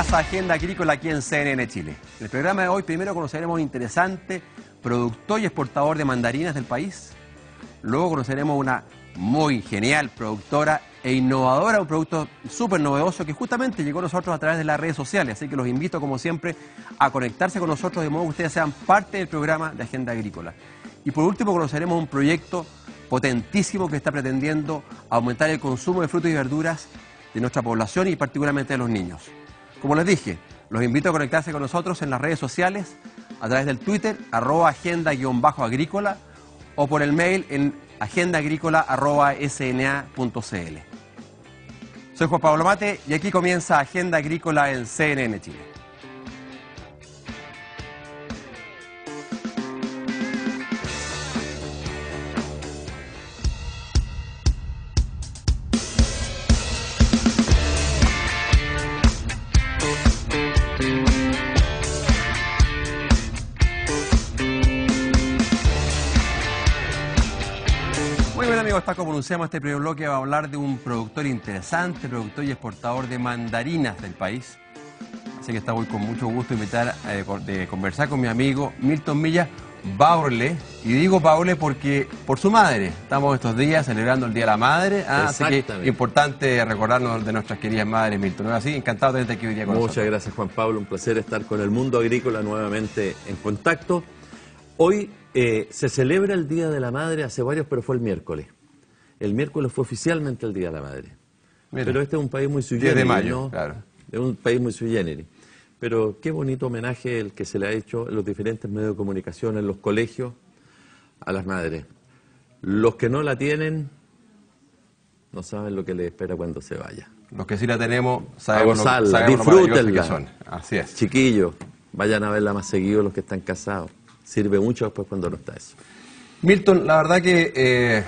Agenda Agrícola aquí en CNN Chile. En el programa de hoy primero conoceremos un interesante productor y exportador de mandarinas del país. Luego conoceremos una muy genial productora e innovadora, un producto súper novedoso que justamente llegó a nosotros a través de las redes sociales. Así que los invito, como siempre, a conectarse con nosotros de modo que ustedes sean parte del programa de Agenda Agrícola. Y por último conoceremos un proyecto potentísimo que está pretendiendo aumentar el consumo de frutas y verduras de nuestra población y particularmente de los niños. Como les dije, los invito a conectarse con nosotros en las redes sociales a través del Twitter, arroba agenda-agrícola o por el mail en agendaagrícola.sna.cl. Soy Juan Pablo Mate y aquí comienza Agenda Agrícola en CNN Chile. Está como anunciamos este primer bloque va a hablar de un productor interesante, productor y exportador de mandarinas del país. Así que está muy con mucho gusto invitar eh, de conversar con mi amigo Milton Milla Baurle. Y digo Baurle porque por su madre. Estamos estos días celebrando el Día de la Madre. ah, así que importante recordarnos de nuestras queridas madres, Milton. ¿No es así? Encantado de tenerte aquí hoy día con Muchas nosotros. gracias Juan Pablo, un placer estar con el mundo agrícola nuevamente en contacto. Hoy eh, se celebra el Día de la Madre, hace varios, pero fue el miércoles. El miércoles fue oficialmente el Día de la Madre. Mira. Pero este es un país muy sui 10 de generis, mayo, ¿no? claro. Es un país muy sui generis. Pero qué bonito homenaje el que se le ha hecho en los diferentes medios de comunicación, en los colegios, a las madres. Los que no la tienen no saben lo que les espera cuando se vaya. Los que sí la tenemos, sabemos, lo, sabemos lo disfrútenla. que son. Así es. Chiquillos, vayan a verla más seguido los que están casados. Sirve mucho después cuando no está eso. Milton, la verdad que eh,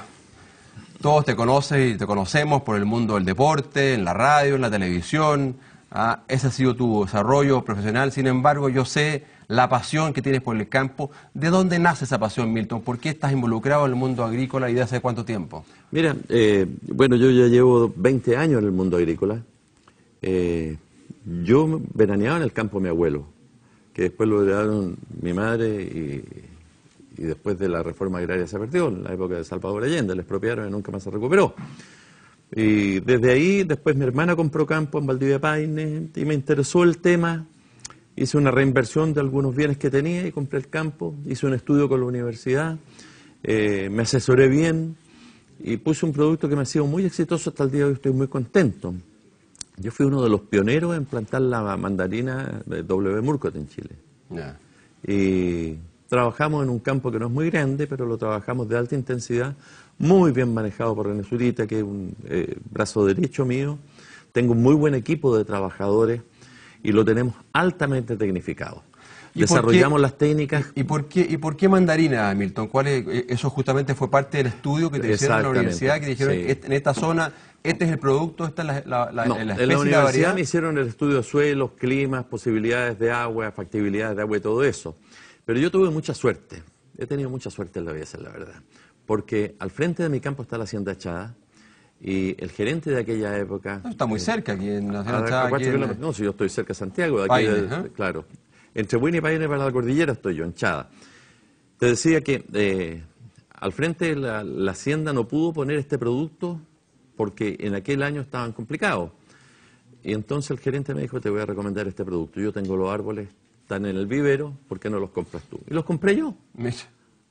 todos te conocen y te conocemos por el mundo del deporte, en la radio, en la televisión. ah, ese ha sido tu desarrollo profesional. Sin embargo, yo sé la pasión que tienes por el campo. ¿De dónde nace esa pasión, Milton? ¿Por qué estás involucrado en el mundo agrícola y de hace cuánto tiempo? Mira, eh, bueno, yo ya llevo 20 años en el mundo agrícola. Eh, yo veraneaba en el campo mi abuelo, que después lo heredaron mi madre y, y después de la reforma agraria se perdió, en la época de Salvador Allende, le expropiaron y nunca más se recuperó. Y desde ahí, después mi hermana compró campo en Valdivia Paine y me interesó el tema. Hice una reinversión de algunos bienes que tenía y compré el campo. Hice un estudio con la universidad. eh, me asesoré bien y puse un producto que me ha sido muy exitoso hasta el día de hoy. Estoy muy contento. Yo fui uno de los pioneros en plantar la mandarina de W. Murcott en Chile. Y trabajamos en un campo que no es muy grande, pero lo trabajamos de alta intensidad, muy bien manejado por René Zurita, que es un eh, brazo derecho mío. Tengo un muy buen equipo de trabajadores y lo tenemos altamente tecnificado. ¿Y por Desarrollamos qué- las técnicas. ¿Y por qué, y por qué mandarina, Milton? ¿Cuál es- eh, eso justamente fue parte del estudio que te hicieron en la universidad, que dijeron, sí. "Este- en esta zona, este es el producto, esta es la, la, la- No, la en especie y la universidad me hicieron el estudio de suelos, climas, posibilidades de agua, factibilidades de agua y todo eso. Pero yo tuve mucha suerte. He tenido mucha suerte en la vida, la verdad. Porque al frente de mi campo está la Hacienda Chada y el gerente de aquella época... No, está muy cerca aquí en la a- ciudad a de Chá, cuatro aquí en-. No, si yo estoy cerca de Santiago, de aquí, de- ¿eh? claro. Entre Buin y Paine para la cordillera estoy yo, en Chada. Te decía que eh, al frente la, la hacienda no pudo poner este producto porque en aquel año estaban complicados. Y entonces el gerente me dijo, te voy a recomendar este producto. Yo tengo los árboles, están en el vivero, ¿por qué no los compras tú? Y los compré yo. Mira,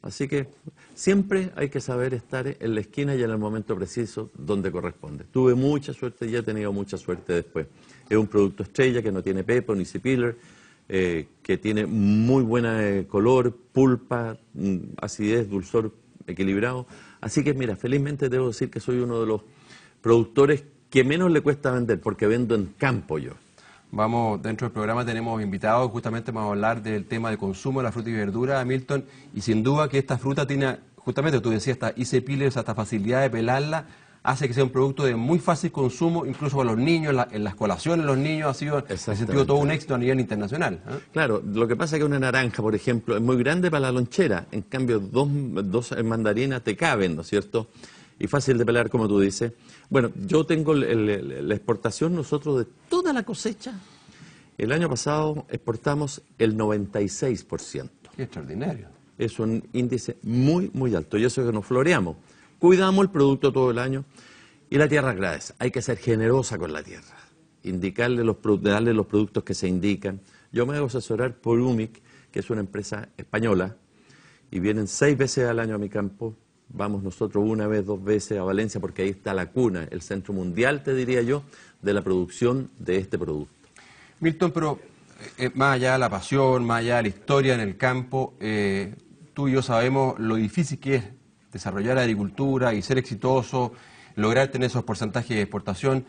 Así que siempre hay que saber estar en la esquina y en el momento preciso donde corresponde. Tuve mucha suerte y he tenido mucha suerte después. Es un producto estrella que no tiene pepo ni cipiller, eh, que tiene muy buen color, pulpa, mm, acidez, dulzor equilibrado. Así que mira, felizmente debo decir que soy uno de los productores que menos le cuesta vender, porque vendo en campo yo. Vamos, dentro del programa tenemos invitados, justamente vamos a hablar del tema de consumo de la fruta y verdura, Milton, y sin duda que esta fruta tiene, justamente tú decías, esta IC Pillers, esta facilidad de pelarla, hace que sea un producto de muy fácil consumo, incluso para los niños, en, la- en las colaciones los niños, ha sido, en ese sentido, todo un éxito a nivel internacional. ¿eh? Claro, lo que pasa es que una naranja, por ejemplo, es muy grande para la lonchera. En cambio, dos, dos mandarinas te caben, ¿no es cierto? Y fácil de pelar, como tú dices. Bueno, yo tengo el- el- la exportación nosotros de toda la cosecha El año pasado exportamos el 96%. Qué extraordinario. Es un índice muy, muy alto. Y eso es que nos floreamos. Cuidamos el producto todo el año. Y la tierra agradece. Hay que ser generosa con la tierra. Indicarle los, darle los productos que se indican. Yo me hago asesorar por UMIC, que es una empresa española, y vienen seis veces al año a mi campo. Vamos nosotros una vez, dos veces a Valencia, porque ahí está la cuna, el centro mundial, te diría yo, de la producción de este producto. Milton, pero eh, eh, más allá de la pasión, más allá de la historia en el campo, eh, tú y yo sabemos lo difícil que es desarrollar la agricultura y ser exitoso, lograr tener esos porcentajes de exportación.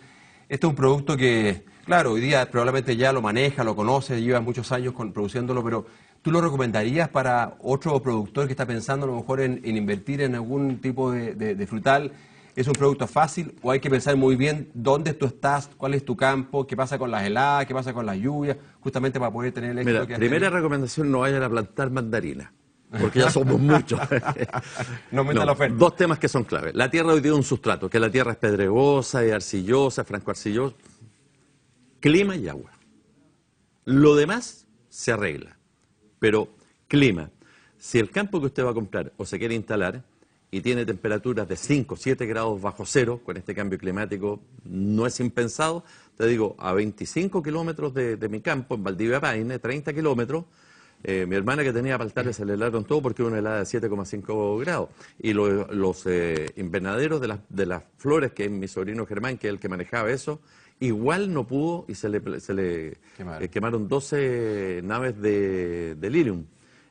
Este es un producto que, claro, hoy día probablemente ya lo maneja, lo conoce, lleva muchos años produciéndolo, pero ¿tú lo recomendarías para otro productor que está pensando a lo mejor en, invertir en algún tipo de frutal? ¿Es un producto fácil o hay que pensar muy bien dónde tú estás, cuál es tu campo, qué pasa con las heladas, qué pasa con las lluvias, justamente para poder tener el éxito Mira, primera recomendación, no vayan a plantar mandarina, porque ya somos muchos. no, no la oferta. Dos temas que son claves. La tierra hoy día es un sustrato, que la tierra es pedregosa, es arcillosa, franco-arcillosa. Clima y agua. Lo demás se arregla, pero clima. Si el campo que usted va a comprar o se quiere instalar y tiene temperaturas de 5, 7 grados bajo cero, con este cambio climático no es impensado. Te digo, a 25 kilómetros de, mi campo, en Valdivia Paine, 30 kilómetros, eh, mi hermana que tenía paltares se le helaron todo porque una helada de 7,5 grados. Y los eh, invernaderos de, de, las flores, que es mi sobrino Germán, que es el que manejaba eso, igual no pudo y se le, se le eh, quemaron 12 naves de, de lirium.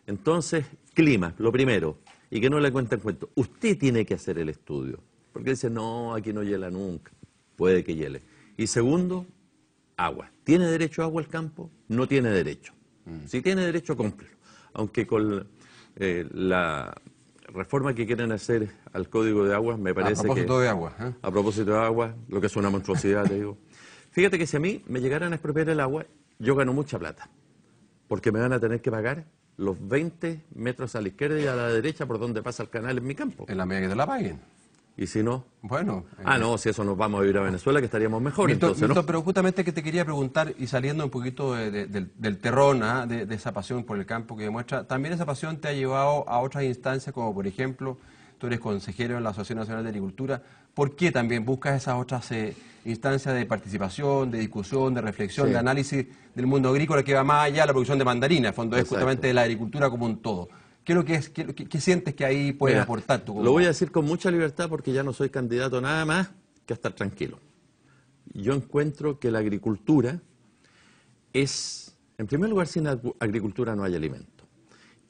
Entonces, clima, lo primero y que no le cuenten cuento. Usted tiene que hacer el estudio. Porque dice, no, aquí no hiela nunca. Puede que hiele. Y segundo, agua. ¿Tiene derecho a agua el campo? No tiene derecho. Mm. Si tiene derecho, cúmplelo. Aunque con eh, la reforma que quieren hacer al código de agua, me parece que... A propósito de agua. ¿eh? A propósito de agua, lo que es una monstruosidad, te digo. Fíjate que si a mí me llegaran a expropiar el agua, yo gano mucha plata. Porque me van a tener que pagar los 20 metros a la izquierda y a la derecha por donde pasa el canal en mi campo. En la medida que te la paguen. ¿Y si no? Bueno. Ah, no, si eso nos vamos a vivir a Venezuela, que estaríamos mejor. entonces, ¿no? Pero justamente que te quería preguntar, y saliendo un poquito del terrón, ¿ah? de, de, esa pasión por el campo que demuestra, también esa pasión te ha llevado a otras instancias, como por ejemplo, tú eres consejero en la Asociación Nacional de Agricultura. ¿Por qué también buscas esas otras eh, instancias de participación, de discusión, de reflexión, de análisis del mundo agrícola que va más allá de la producción de mandarina? En fondo es justamente de la agricultura como un todo. ¿Qué, lo que es, qué, sientes que ahí puede aportar tu Lo voy a decir con mucha libertad porque ya no soy candidato nada más que a estar tranquilo. Yo encuentro que la agricultura es, en primer lugar, sin agricultura no hay alimento.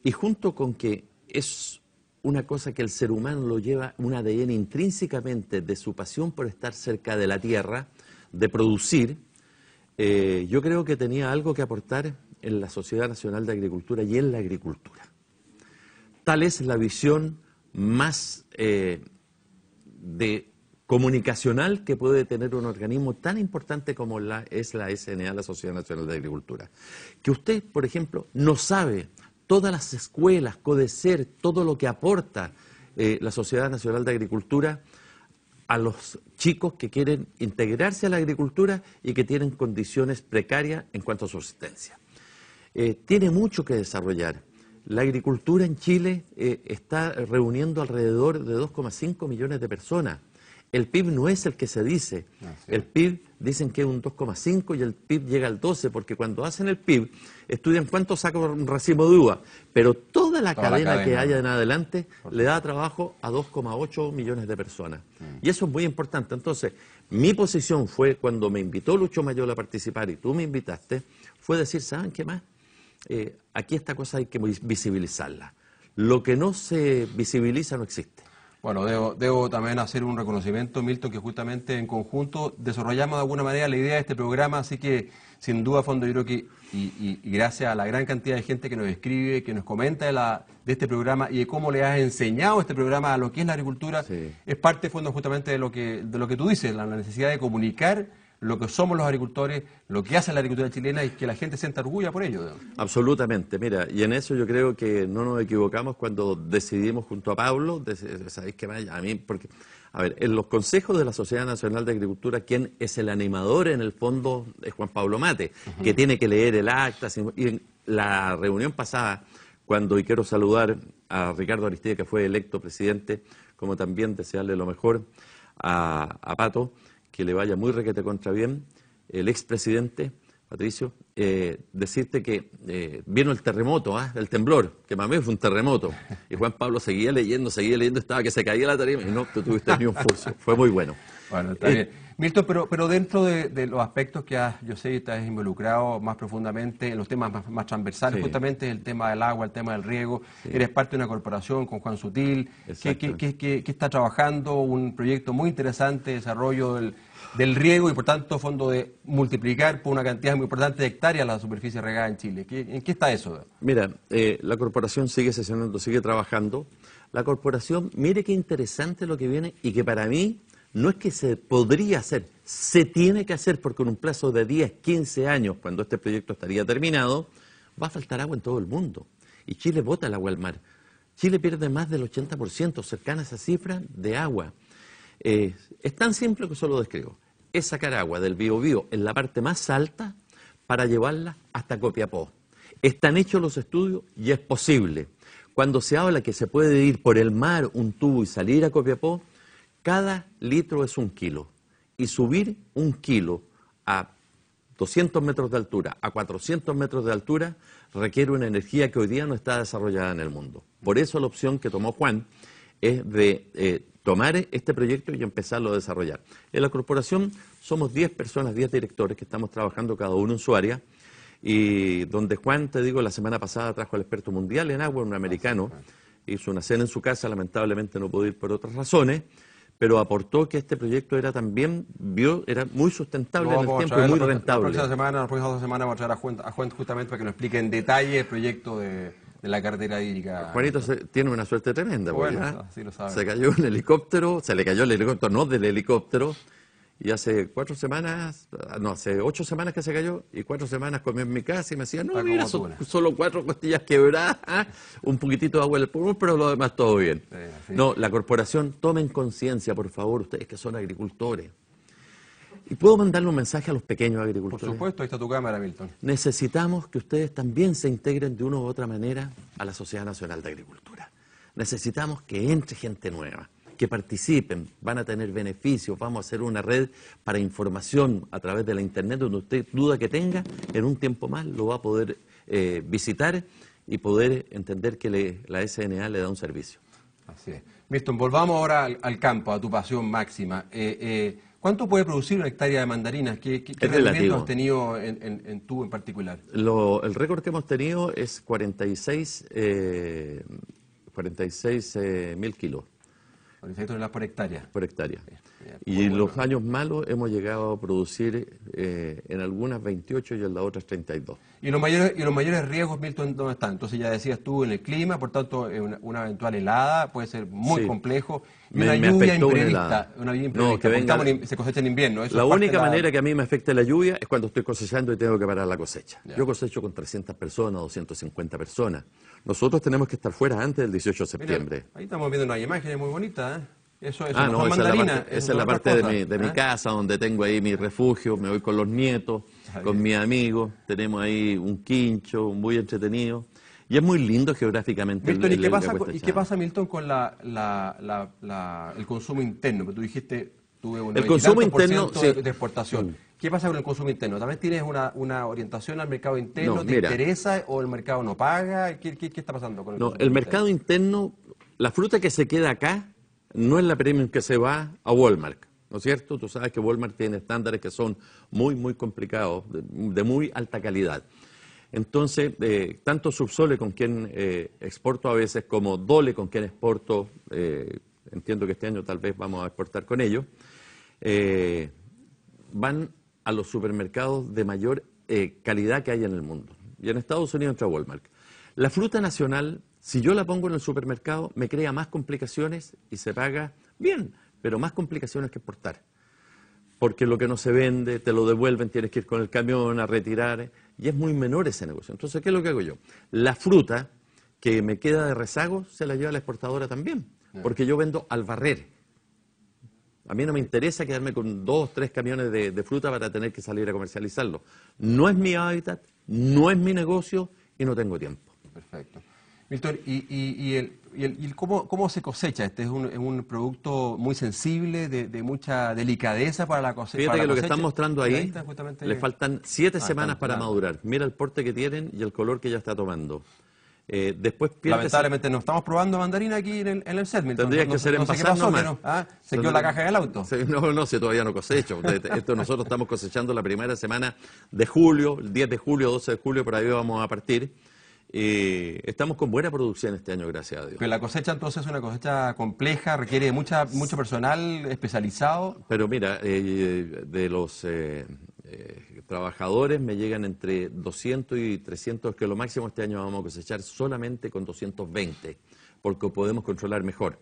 Y junto con que es una cosa que el ser humano lo lleva un ADN intrínsecamente de su pasión por estar cerca de la tierra, de producir, eh, yo creo que tenía algo que aportar en la Sociedad Nacional de Agricultura y en la agricultura. Tal es la visión más eh, de comunicacional que puede tener un organismo tan importante como la, es la SNA, la Sociedad Nacional de Agricultura. Que usted, por ejemplo, no sabe todas las escuelas, CODECER, todo lo que aporta eh, la Sociedad Nacional de Agricultura a los chicos que quieren integrarse a la agricultura y que tienen condiciones precarias en cuanto a subsistencia. Eh, tiene mucho que desarrollar. La agricultura en Chile eh, está reuniendo alrededor de 2,5 millones de personas. El PIB no es el que se dice. El PIB dicen que es un 2,5 y el PIB llega al 12, porque cuando hacen el PIB estudian cuánto saca un racimo de uva, pero toda la, cadena, que haya en adelante le da trabajo a 2,8 millones de personas. Mm. Y eso es muy importante. Entonces, mi posición fue cuando me invitó Lucho Mayor a participar y tú me invitaste, fue decir, ¿saben qué más? Eh, aquí esta cosa hay que visibilizarla. Lo que no se visibiliza no existe. Bueno, debo, también hacer un reconocimiento, Milton, que justamente en conjunto desarrollamos de alguna manera la idea de este programa, así que sin duda, Fondo, yo creo que, y, gracias a la gran cantidad de gente que nos escribe, que nos comenta de, la, de este programa y de cómo le has enseñado este programa a lo que es la agricultura, es parte, Fondo, justamente de lo, que, de lo que tú dices, la necesidad de comunicar lo que somos los agricultores, lo que hace la agricultura chilena y que la gente sienta orgullo por ello. Absolutamente, mira, y en eso yo creo que no nos equivocamos cuando decidimos junto a Pablo, ¿sabéis qué? A mí, porque, a ver, en los consejos de la Sociedad Nacional de Agricultura, quien es el animador en el fondo es Juan Pablo Mate, que tiene que leer el acta, y en la reunión pasada, cuando, y quiero saludar a Ricardo Aristide, que fue electo presidente, como también desearle lo mejor a, Pato, que le vaya muy requete contra bien, el expresidente, Patricio, eh, decirte que eh, vino el terremoto, ¿ah? el temblor, que mí fue un terremoto. Y Juan Pablo seguía leyendo, seguía leyendo, estaba que se caía la tarima y no, tú tuviste ni un furcio. Fue muy bueno. Bueno, está bien. Milton, pero, pero dentro de, los aspectos que has, yo sé, que estás involucrado más profundamente en los temas más, transversales, justamente el tema del agua, el tema del riego, eres parte de una corporación con Juan Sutil, que, está trabajando un proyecto muy interesante de desarrollo del, riego y por tanto fondo de multiplicar por una cantidad muy importante de hectáreas la superficie regada en Chile. ¿En qué está eso? Mira, eh, la corporación sigue sesionando, sigue trabajando. La corporación, mire qué interesante lo que viene y que para mí no es que se podría hacer, se tiene que hacer porque en un plazo de 10, 15 años, cuando este proyecto estaría terminado, va a faltar agua en todo el mundo. Y Chile bota el agua al mar. Chile pierde más del 80%, cercana a esa cifra, de agua. Eh, es tan simple que solo describo. Es sacar agua del Biobío en la parte más alta para llevarla hasta Copiapó. Están hechos los estudios y es posible. Cuando se habla que se puede ir por el mar un tubo y salir a Copiapó, cada litro es un kilo. Y subir un kilo a 200 metros de altura, a 400 metros de altura, requiere una energía que hoy día no está desarrollada en el mundo. Por eso la opción que tomó Juan es de eh, tomar este proyecto y empezarlo a desarrollar. En la corporación somos 10 personas, 10 directores que estamos trabajando cada uno en su área. Y donde Juan, te digo, la semana pasada trajo al experto mundial en agua, un americano, hizo una cena en su casa, lamentablemente no pudo ir por otras razones, pero aportó que este proyecto era también, vio, era muy sustentable en el tiempo y muy rentable. La próxima semana, la próxima semana vamos a traer a Juan, a Juan justamente para que nos explique en detalle el proyecto de, la cartera hídrica. Juanito tiene una suerte tremenda, bueno, sí lo sabe. Se cayó un helicóptero, se le cayó el helicóptero, no del helicóptero, y hace cuatro semanas, no, hace ocho semanas que se cayó, y cuatro semanas comió en mi casa y me decía, no, mira, solo cuatro costillas quebradas, un poquitito de agua en el pulmón, pero lo demás todo bien. No, la corporación, tomen conciencia, por favor, ustedes que son agricultores. ¿Y puedo mandarle un mensaje a los pequeños agricultores? Por supuesto, ahí está tu cámara, Milton. Necesitamos que ustedes también se integren de una u otra manera a la Sociedad Nacional de Agricultura. Necesitamos que entre gente nueva que participen, van a tener beneficios, vamos a hacer una red para información a través de la Internet, donde usted duda que tenga, en un tiempo más lo va a poder eh, visitar y poder entender que la SNA le da un servicio. Así es. Milton, volvamos ahora al, campo, a tu pasión máxima. Eh, eh, ¿Cuánto puede producir una hectárea de mandarinas? ¿Qué, qué, rendimiento has tenido en, en, tú en particular? el récord que hemos tenido es 46 mil kilos. 46 toneladas por hectárea. Por hectárea. Y en los años malos hemos llegado a producir eh, en algunas 28 y en las otras 32. ¿Y los mayores, y los mayores riesgos, Milton, dónde están? Entonces ya decías tú en el clima, por tanto, eh, una, eventual helada puede ser muy complejo. Y una, lluvia imprevista, una lluvia imprevista. No, que se cosecha en invierno. la única manera que a mí me afecte la lluvia es cuando estoy cosechando y tengo que parar la cosecha. Yo cosecho con 300 personas, 250 personas. Nosotros tenemos que estar fuera antes del 18 de septiembre. ahí estamos viendo una imagen muy bonita, ¿eh? Eso, eso ah, no, esa es la parte, de, mi, ¿eh? casa, donde tengo ahí mi refugio, me voy con los nietos, con mis amigos, tenemos ahí un quincho, muy entretenido. Y es muy lindo geográficamente. Milton, ¿y, qué pasa, ¿y qué pasa, Milton, con la, el consumo interno? Porque tú dijiste, tuve un el consumo interno, de, exportación. ¿Qué pasa con el consumo interno? ¿También tienes una, una orientación al mercado interno? ¿Te interesa o el mercado no paga? ¿Qué, qué, está pasando con el No, el mercado interno, la fruta que se queda acá no es la premium que se va a Walmart, ¿no es cierto? Tú sabes que Walmart tiene estándares que son muy, muy complicados, de, muy alta calidad. Entonces, eh, tanto Subsole, con quien eh, exporto a veces, como Dole, con quien exporto, eh, entiendo que este año tal vez vamos a exportar con ellos, van a los supermercados de mayor calidad que hay en el mundo. Y en Estados Unidos entra Walmart. La fruta nacional si yo la pongo en el supermercado, me crea más complicaciones y se paga bien, pero más complicaciones que exportar. porque lo que no se vende te lo devuelven, tienes que ir con el camión a retirar, y es muy menor ese negocio. Entonces, ¿qué es lo que hago yo? La fruta que me queda de rezago se la lleva la exportadora también, porque yo vendo al barrer. A mí no me interesa quedarme con dos, tres camiones de, de fruta para tener que salir a comercializarlo. No es mi hábitat, no es mi negocio y no tengo tiempo. Perfecto. Milton, ¿y, y, y el, y el- y cómo, cómo se cosecha? Este es un, un producto muy sensible, de, de mucha delicadeza para la cosecha. Fíjate para que la lo que cosecha. están mostrando ahí, está justamente- le faltan siete Ah, semanas para madurar. Mira el porte que tienen y el color que ya está tomando. Eh, después pierde Lamentablemente no estamos probando mandarina aquí en el, en el. Tendría no, que ser no sé qué envasar pasó, nomás. que no- ah, se quedó la caja en el auto. No, no, si todavía no cosecho. Esto nosotros estamos cosechando la primera semana de julio, el 10 de julio, 12 de julio, por ahí vamos a partir. Y estamos con buena producción este año, gracias a Dios. Pero la cosecha entonces es una cosecha compleja, requiere mucha, mucho personal especializado. Pero mira, eh, de los eh, eh, trabajadores me llegan entre 200 y 300, que lo máximo este año vamos a cosechar solamente con 220, porque podemos controlar mejor.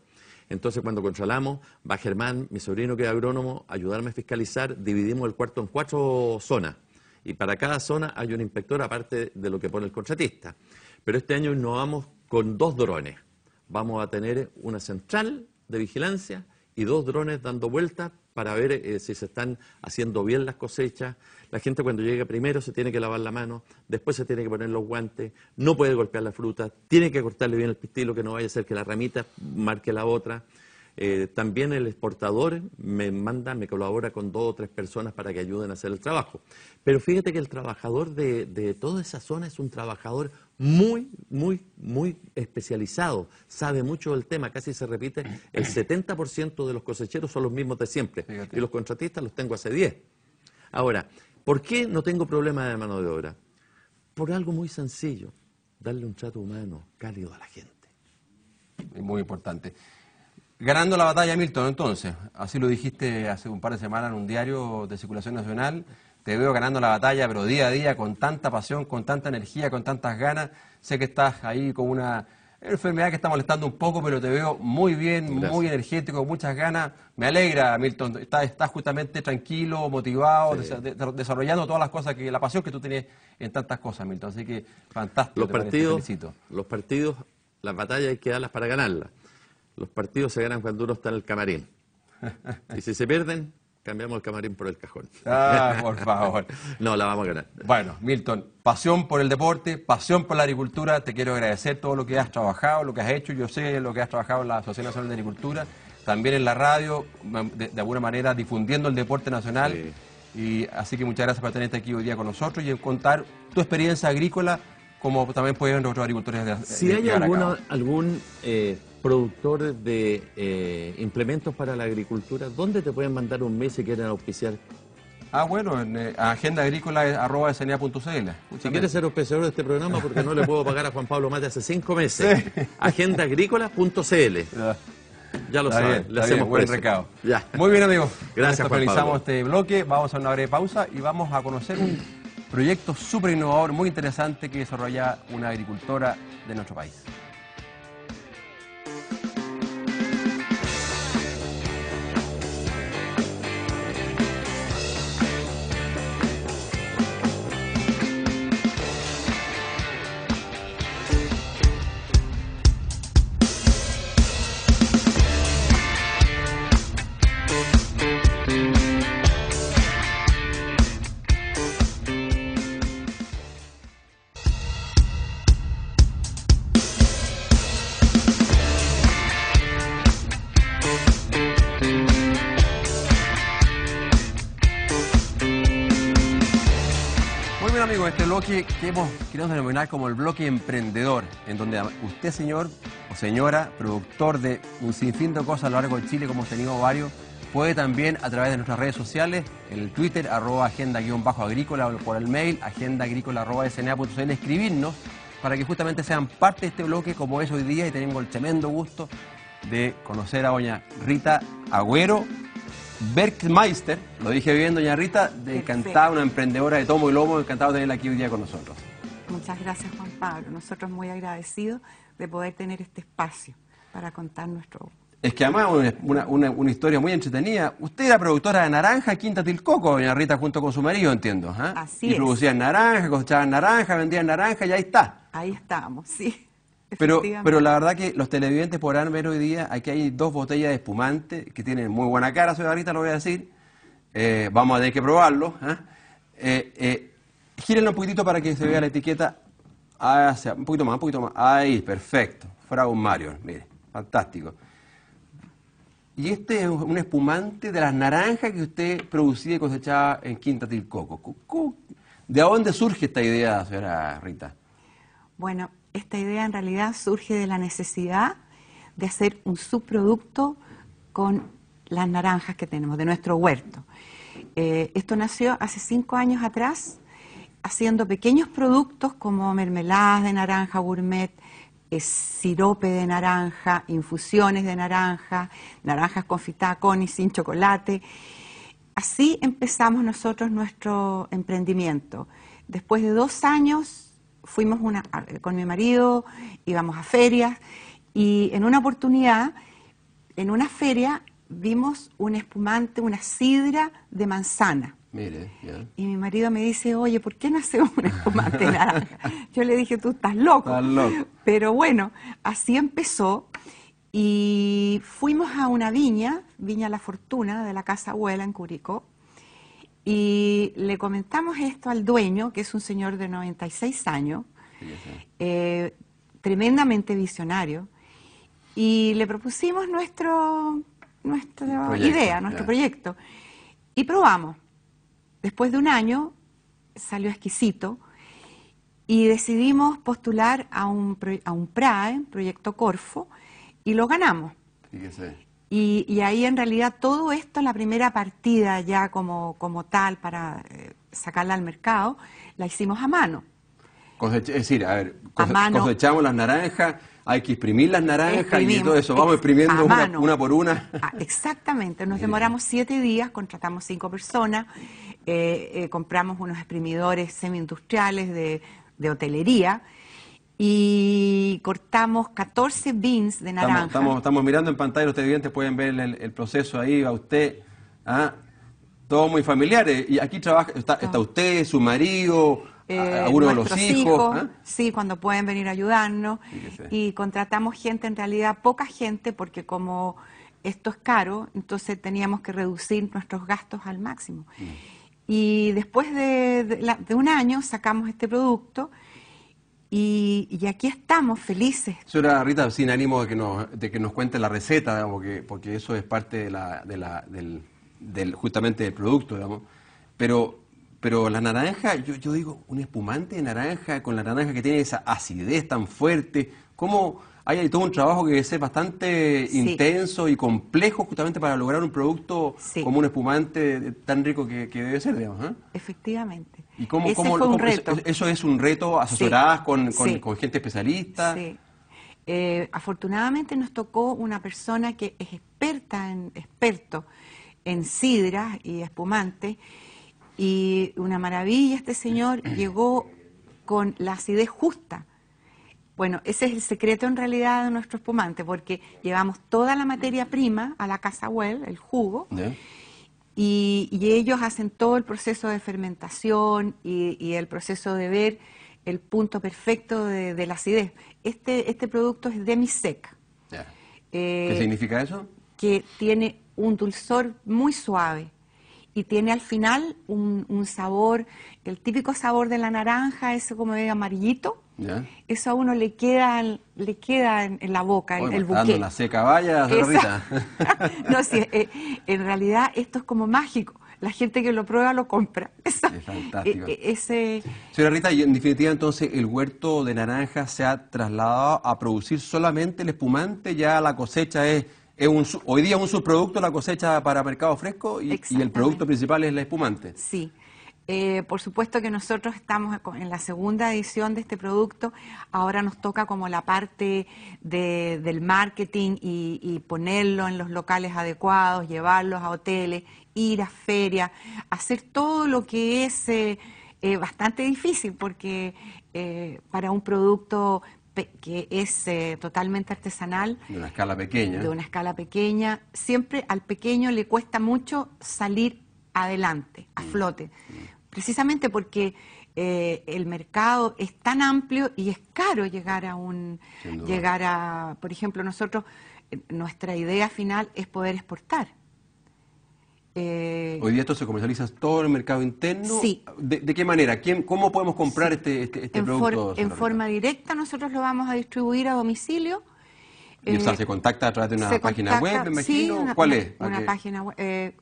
Entonces, cuando controlamos, va Germán, mi sobrino que es agrónomo, a ayudarme a fiscalizar, dividimos el cuarto en cuatro zonas. Y para cada zona hay un inspector aparte de lo que pone el contratista. Pero este año innovamos con dos drones. Vamos a tener una central de vigilancia y dos drones dando vueltas para ver eh, si se están haciendo bien las cosechas. La gente cuando llega primero se tiene que lavar la mano, después se tiene que poner los guantes, no puede golpear la fruta, tiene que cortarle bien el pistilo que no vaya a ser que la ramita marque la otra. Eh, también el exportador me manda, me colabora con dos o tres personas para que ayuden a hacer el trabajo. Pero fíjate que el trabajador de, de toda esa zona es un trabajador muy, muy, muy especializado, sabe mucho del tema, casi se repite, el 70% de los cosecheros son los mismos de siempre Fíjate. y los contratistas los tengo hace 10. Ahora, ¿por qué no tengo problema de mano de obra? Por algo muy sencillo, darle un trato humano, cálido a la gente. Es muy importante. Ganando la batalla, Milton, entonces, así lo dijiste hace un par de semanas en un diario de circulación nacional, te veo ganando la batalla, pero día a día, con tanta pasión, con tanta energía, con tantas ganas. Sé que estás ahí con una enfermedad que está molestando un poco, pero te veo muy bien, Gracias. muy energético, con muchas ganas. Me alegra, Milton, estás, estás justamente tranquilo, motivado, Sí. desa- de- desarrollando todas las cosas, que la pasión que tú tienes en tantas cosas, Milton. Así que fantástico. Los partidos, los partidos, las batallas hay que darlas para ganarlas. Los partidos se ganan cuando uno está en el camarín. Y si se pierden, cambiamos el camarín por el cajón. Ah, por favor. No, la vamos a ganar. Bueno, Milton, pasión por el deporte, pasión por la agricultura. Te quiero agradecer todo lo que has trabajado, lo que has hecho. Yo sé lo que has trabajado en la Asociación Nacional de Agricultura, también en la radio, de, de alguna manera difundiendo el deporte nacional. Sí. Y así que muchas gracias por tenerte aquí hoy día con nosotros y contar tu experiencia agrícola, como también pueden otros agricultores de, Si de hay alguna- algún eh, productor de eh, implementos para la agricultura, ¿dónde te pueden mandar un mes si quieren auspiciar? Ah, bueno, en eh, agenda agrícola arroba sna.cl. Si quieres ser auspiciador de este programa, porque no le puedo pagar a Juan Pablo Mate hace cinco meses. Agendaagrícola.cl. Ya lo Está saben, bien, le bien, hacemos buen recado. Ya. Muy bien, amigos. Gracias, Juan finalizamos Pablo. este bloque. Vamos a una breve pausa y vamos a conocer un proyecto súper innovador, muy interesante que desarrolla una agricultora de nuestro país. Muy bien, amigos, este bloque que hemos querido denominar como el bloque emprendedor, en donde usted, señor o señora, productor de un sinfín de cosas a lo largo de Chile, como hemos tenido varios, puede también a través de nuestras redes sociales, en el Twitter, arroba agenda-agrícola o por el mail, agendaagrícola.sna.cl, escribirnos para que justamente sean parte de este bloque como es hoy día y tenemos el tremendo gusto de conocer a doña Rita Agüero, Bergmeister, lo dije bien, doña Rita, de encantada, una emprendedora de tomo y lomo, encantado de tenerla aquí hoy día con nosotros. Muchas gracias Juan Pablo. Nosotros muy agradecidos de poder tener este espacio para contar nuestro Es que además una, una, una, una historia muy entretenida. Usted era productora de naranja Quinta Tilcoco, doña Rita, junto con su marido, entiendo. ¿ah? Así y es. producían naranja, cosechaban naranja, vendían naranja y ahí está. Ahí estábamos, sí. Pero, pero la verdad que los televidentes podrán ver hoy día, aquí hay dos botellas de espumante que tienen muy buena cara, señora Rita, lo voy a decir. Eh, vamos a tener que probarlo. ¿ah? Eh, eh, gírenlo un poquitito para que se vea la etiqueta. Hacia, un poquito más, un poquito más. Ahí, perfecto. Fragos Marion, mire, fantástico. Y este es un espumante de las naranjas que usted producía y cosechaba en Quinta Tilcoco. ¿Cu- cu- ¿De dónde surge esta idea, señora Rita? Bueno, esta idea en realidad surge de la necesidad de hacer un subproducto con las naranjas que tenemos, de nuestro huerto. Eh, esto nació hace cinco años atrás, haciendo pequeños productos como mermeladas de naranja gourmet, eh, sirope de naranja, infusiones de naranja, naranjas confitadas con y sin chocolate. Así empezamos nosotros nuestro emprendimiento. Después de dos años fuimos una- con mi marido, íbamos a ferias y en una oportunidad, en una feria, vimos un espumante, una sidra de manzana. Mire, ya. Y mi marido me dice, oye, ¿por qué no hacemos un espumante de naranja? Yo le dije, tú estás loco. Estás loco. Pero bueno, así empezó y fuimos a una viña, Viña La Fortuna, de la Casa Abuela en Curicó, y le comentamos esto al dueño, que es un señor de 96 años, eh, tremendamente visionario, y le propusimos nuestro, nuestra Proyecto, idea, nuestro proyecto, y probamos. Después de un año salió exquisito y decidimos postular a un, a un PRAE, Proyecto Corfo, y lo ganamos. Fíjese. Y, y ahí en realidad todo esto, la primera partida ya como, como tal para eh, sacarla al mercado, la hicimos a mano. Cosecha- es decir, a ver, A mano. cosechamos las naranjas, hay que exprimir las naranjas y todo eso. Vamos ex- exprimiendo a una, mano. una por una. Ah, exactamente, nos demoramos siete días, contratamos cinco personas, eh, eh, compramos unos exprimidores semi-industriales de, de hotelería y cortamos 14 beans de naranja. Estamos, estamos, estamos mirando en pantalla, los televidentes pueden ver el, el proceso ahí, a usted. ¿ah? Todo muy familiar. eh, Y aquí trabaja, está, está usted, su marido, a- Eh, alguno de los hijos. ¿ah? Sí, cuando pueden venir a ayudarnos. Y contratamos gente, en realidad poca gente, porque como esto es caro, entonces teníamos que reducir nuestros gastos al máximo. Mm. Y después de, de la- de un año sacamos este producto y, y aquí estamos felices. Señora Rita, sin ánimo de que nos, de que nos cuente la receta, digamos, porque, porque eso es parte de la, de la, del, del- justamente del producto, digamos. Pero, pero la naranja, yo, yo digo, un espumante de naranja con la naranja que tiene esa acidez tan fuerte, ¿cómo hay, todo un trabajo que es bastante Sí. intenso y complejo justamente para lograr un producto Sí. como un espumante tan rico que, que debe ser, digamos? ¿eh? Efectivamente. ¿Y cómo, Ese cómo- fue un cómo- eso- reto. Eso, es un reto, asesoradas Sí. con, con- Sí. con gente especialista. Sí. Eh, afortunadamente nos tocó una persona que es experta en experto en sidras y espumantes y una maravilla este señor llegó con la acidez justa. Bueno, ese es el secreto en realidad de nuestro espumante porque llevamos toda la materia prima a la casa Well, el jugo, ¿ya? Y, y ellos hacen todo el proceso de fermentación y, y el proceso de ver el punto perfecto de, de la acidez. Este, este producto es demisec, Ya. eh, ¿Qué significa eso? que tiene un dulzor muy suave y tiene al final un, un sabor, el típico sabor de la naranja, ese como de amarillito. ¿Ya? Eso a uno le queda, en- le queda en, en la boca, el, Oye, el está dando buque. una seca vaya, Rita. no, sí, eh, en realidad esto es como mágico. La gente que lo prueba lo compra. Esa- Es fantástico. eh, eh, ese, Señora Rita, y en definitiva entonces el huerto de naranja se ha trasladado a producir solamente el espumante, ya la cosecha es, es un, hoy día es un subproducto la cosecha para mercado fresco y, y el producto principal es el espumante. sí. Eh, por supuesto que nosotros estamos en la segunda edición de este producto. Ahora nos toca como la parte de- del marketing y, y ponerlo en los locales adecuados, llevarlos a hoteles, ir a ferias, hacer todo lo que es eh, eh, bastante difícil porque para un producto que es eh, totalmente artesanal, De una escala pequeña. de una escala pequeña. Siempre al pequeño le cuesta mucho salir adelante, Mm. a flote, precisamente porque eh, el mercado es tan amplio y es caro llegar a un, llegar a, por ejemplo, nosotros, eh, nuestra idea final es poder exportar. Eh, Hoy día esto se comercializa todo el mercado interno. Sí. ¿De, de qué manera? ¿Quién, ¿Cómo podemos comprar este, este, este en, for- producto? en forma directa nosotros lo vamos a distribuir a domicilio. Y, o sea, Eh, se contacta a través de una página contacta- web, me sí, imagino. una- ¿Cuál una- es? ¿A Una página web. Eh,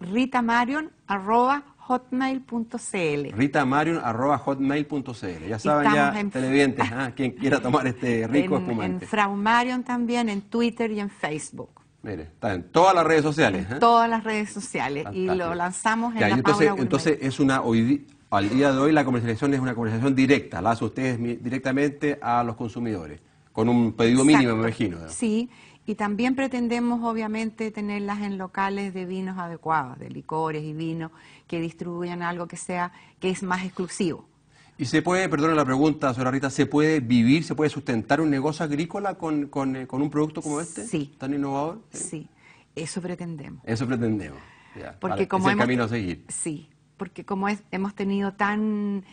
ritamarion arroba hotmail.cl. ritamarion.hotmail.cl. Ya saben Estamos ya, en- televidentes, ah, quien quiera tomar este rico en, en espumante. Frau Marion también, en Twitter y en Facebook. Mire, está en todas las redes sociales. En ¿eh? todas las redes sociales. Y lo lanzamos en Ya, la entonces, Paula entonces es una hoy al día de hoy la comercialización es una comercialización directa, la hacen ustedes directamente a los consumidores, con un pedido mínimo, me imagino. Sí, y también pretendemos obviamente tenerlas en locales de vinos adecuados, de licores y vinos que distribuyan algo que sea que es más exclusivo. Y se puede, perdone la pregunta, señora Rita, ¿se puede vivir, se puede sustentar un negocio agrícola con, con, eh, con un producto como este? Sí. ¿Tan innovador? Sí, eso pretendemos. Eso pretendemos. Ya, Porque vale, como es el hemos, camino a seguir. Sí, porque como es- hemos tenido tan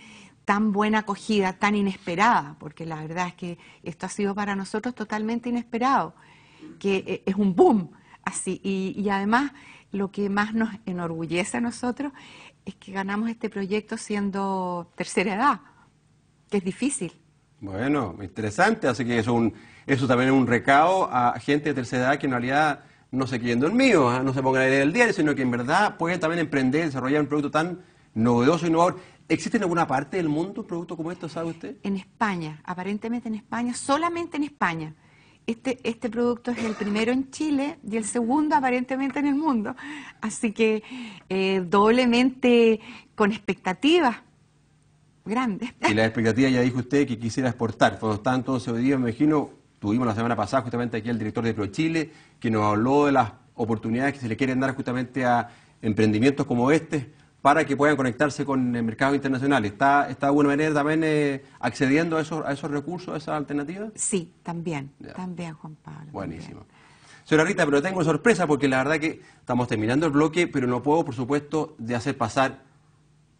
tan buena acogida, tan inesperada, porque la verdad es que esto ha sido para nosotros totalmente inesperado, que eh, es un boom, así, y, y además lo que más nos enorgullece a nosotros es que ganamos este proyecto siendo tercera edad, que es difícil. Bueno, interesante, así que eso, un, eso también es un recado a gente de tercera edad que en realidad no se queden dormidos, ¿ah? no se pongan a leer el diario, sino que en verdad pueden también emprender, desarrollar un producto tan novedoso, innovador. ¿Existe en alguna parte del mundo un producto como esto, sabe usted? En España, aparentemente en España, solamente en España. Este, este producto es el primero en Chile y el segundo aparentemente en el mundo. Así que eh, doblemente con expectativas grandes. Y la expectativa ya dijo usted que quisiera exportar. Cuando está entonces hoy día, me imagino, tuvimos la semana pasada justamente aquí al director de ProChile, que nos habló de las oportunidades que se le quieren dar justamente a emprendimientos como este para que puedan conectarse con el mercado internacional. ¿Está, está de alguna manera también eh, accediendo a esos, a esos recursos, a esas alternativas? Sí, también, Ya. también, Juan Pablo. Buenísimo. Señora Rita, pero tengo una sorpresa porque la verdad que estamos terminando el bloque, pero no puedo, por supuesto, de hacer pasar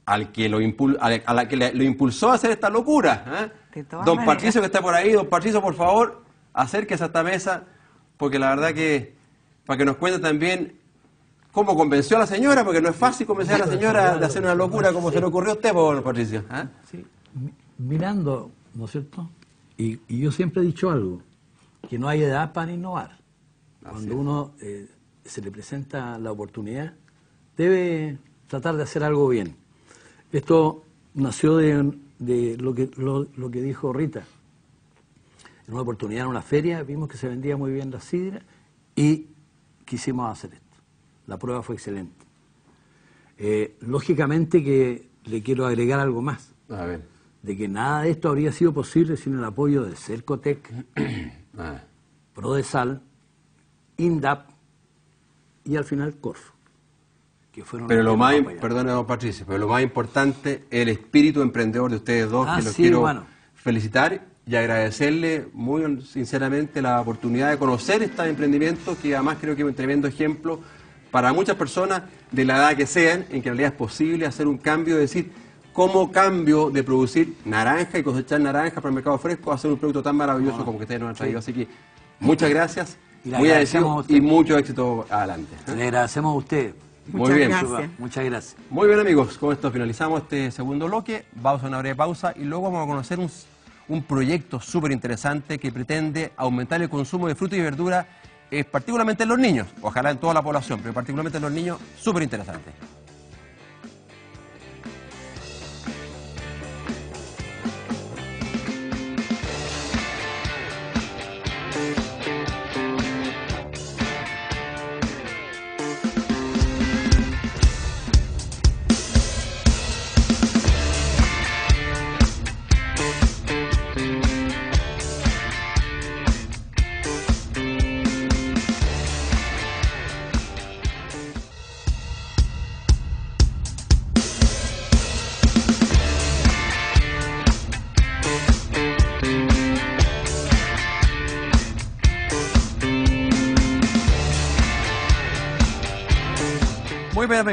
al que lo, impul- a la- que le- lo impulsó a hacer esta locura. ¿eh? Don maneras. Patricio que está por ahí, don Patricio, por favor, acérquese a esta mesa, porque la verdad que, para que nos cuente también cómo convenció a la señora, porque no es fácil convencer a la señora de hacer una locura como se le ocurrió a usted, por Patricio. ¿eh? Sí, mi- mirando, ¿no es cierto? Y, y yo siempre he dicho algo, que no hay edad para innovar. Cuando uno eh, se le presenta la oportunidad, debe tratar de hacer algo bien. Esto nació de, de lo, que, lo, lo que dijo Rita. En una oportunidad en una feria vimos que se vendía muy bien la sidra y quisimos hacer esto. La prueba fue excelente. Eh, lógicamente que le quiero agregar algo más A ver. de que nada de esto habría sido posible sin el apoyo de Cercotec, Ah. Prodesal, INDAP y al final Corfo. Que fueron Pero lo más, perdone, don Patricio, pero lo más importante, el espíritu emprendedor de ustedes dos, Ah, que los sí, quiero bueno. felicitar y agradecerle muy sinceramente la oportunidad de conocer este emprendimiento, que además creo que es un tremendo ejemplo para muchas personas de la edad que sean, en que en realidad es posible hacer un cambio, es decir, cómo cambio de producir naranja y cosechar naranja para el mercado fresco a hacer un producto tan maravilloso como que ustedes nos han traído. Así que muchas gracias, Y muy agradecido y mucho éxito adelante. ¿eh? Le agradecemos a usted. Muy Muchas bien. gracias. Muchas gracias. Muy bien amigos, con esto finalizamos este segundo bloque, vamos a una breve pausa y luego vamos a conocer un, un proyecto súper interesante que pretende aumentar el consumo de fruta y verdura, eh, particularmente en los niños, ojalá en toda la población, pero particularmente en los niños, súper interesante.